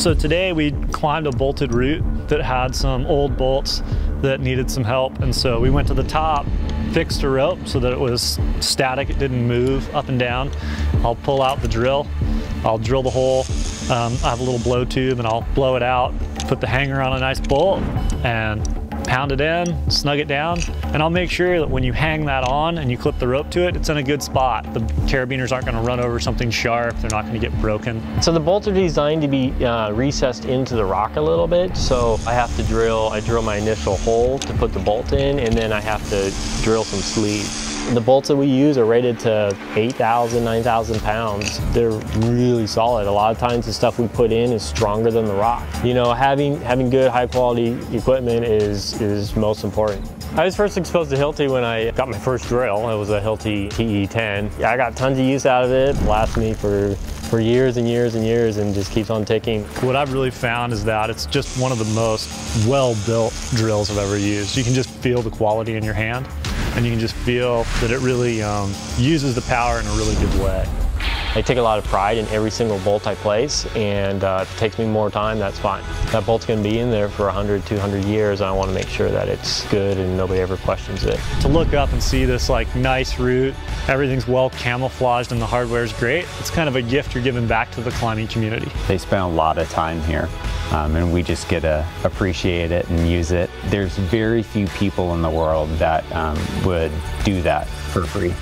So today we climbed a bolted route that had some old bolts that needed some help. And so we went to the top, fixed a rope so that it was static, it didn't move up and down. I'll pull out the drill, I'll drill the hole. Um, I have a little blow tube and I'll blow it out, put the hanger on a nice bolt and pound it in, snug it down, and I'll make sure that when you hang that on and you clip the rope to it, it's in a good spot. The carabiners aren't gonna run over something sharp, they're not gonna get broken. So the bolts are designed to be uh, recessed into the rock a little bit, so I have to drill, I drill my initial hole to put the bolt in, and then I have to drill some sleeves. The bolts that we use are rated to 8,000, 9,000 pounds. They're really solid. A lot of times the stuff we put in is stronger than the rock. You know, having having good high quality equipment is, is most important. I was first exposed to Hilti when I got my first drill. It was a Hilti TE10. I got tons of use out of it. it lasted me for, for years and years and years and just keeps on ticking. What I've really found is that it's just one of the most well-built drills I've ever used. You can just feel the quality in your hand and you can just feel that it really um, uses the power in a really good way. I take a lot of pride in every single bolt I place, and uh, if it takes me more time, that's fine. That bolt's going to be in there for 100, 200 years, and I want to make sure that it's good and nobody ever questions it. To look up and see this like nice route, everything's well camouflaged and the hardware's great, it's kind of a gift you're giving back to the climbing community. They spend a lot of time here. Um, and we just get to appreciate it and use it. There's very few people in the world that um, would do that for free.